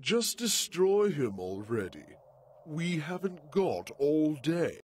Just destroy him already. We haven't got all day.